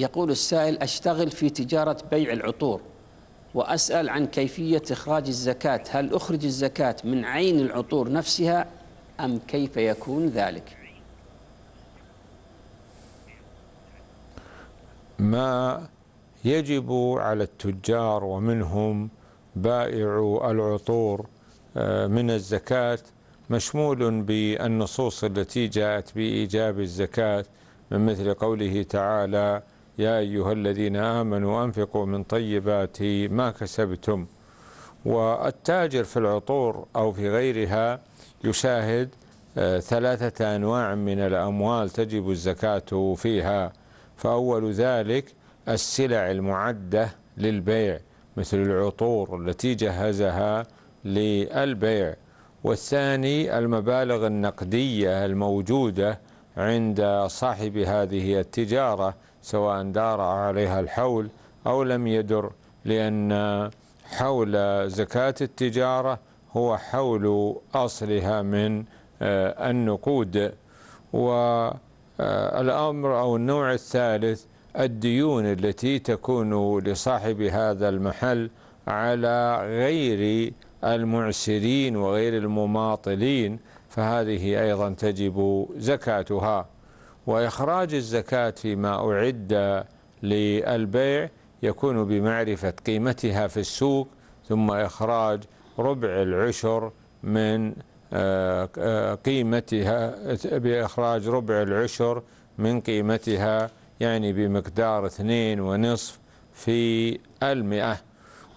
يقول السائل أشتغل في تجارة بيع العطور وأسأل عن كيفية إخراج الزكاة. هل أخرج الزكاة من عين العطور نفسها أم كيف يكون ذلك؟ ما يجب على التجار ومنهم بائع العطور آه، من الزكاة. مشمول بالنصوص التي جاءت بإيجاب الزكاة من مثل قوله تعالى يا أيها الذين آمنوا أنفقوا من طيبات ما كسبتم والتاجر في العطور أو في غيرها يشاهد آه، ثلاثة أنواع من الأموال تجب الزكاة فيها. فأول ذلك السلع المعدة للبيع مثل العطور التي جهزها للبيع. والثاني المبالغ النقدية الموجودة عند صاحب هذه التجارة سواء دار عليها الحول أو لم يدر لأن حول زكاة التجارة هو حول أصلها من آه، النقود. والأمر أو النوع الثالث الديون التي تكون لصاحب هذا المحل على غير المعسرين وغير المماطلين فهذه أيضا تجب زكاتها. وإخراج الزكاة فيما أعد للبيع يكون بمعرفة قيمتها في السوق ثم إخراج ربع العشر من آه، آه، قيمتها بإخراج ربع العشر من قيمتها يعني بمقدار اثنين ونصف في المئة.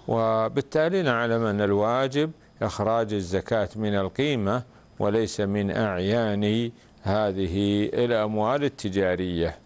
وبالتالي نعلم أن الواجب إخراج الزكاة من القيمة وليس من أعيان هذه الأموال التجارية.